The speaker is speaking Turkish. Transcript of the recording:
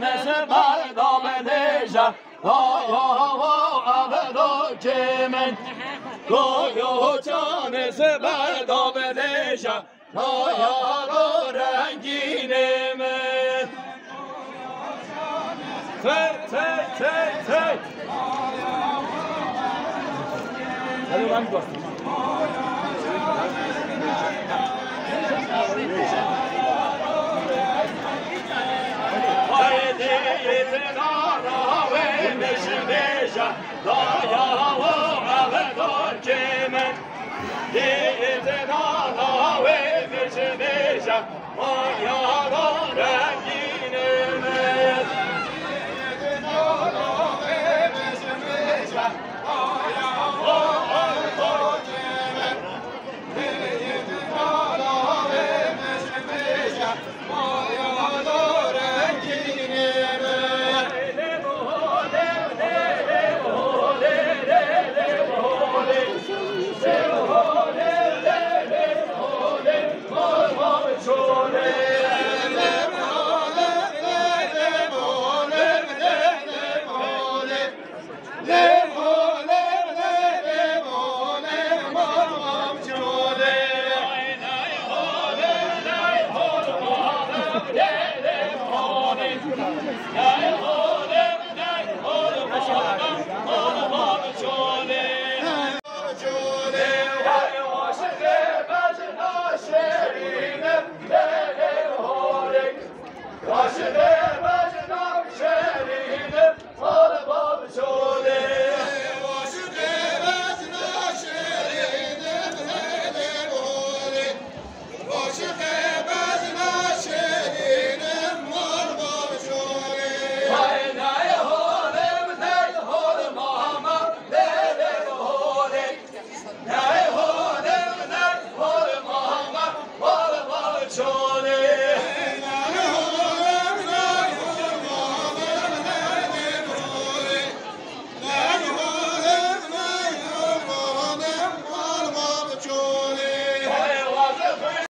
çanesi berdame deja Dayağı ağda kemen. Koyu çanesi berdame deja Dayağı rengine men Tek tek tek tek Hadi lan bak. 老呀，我们红军们，一直在打保卫边疆。哎呀！Yeah, this morning.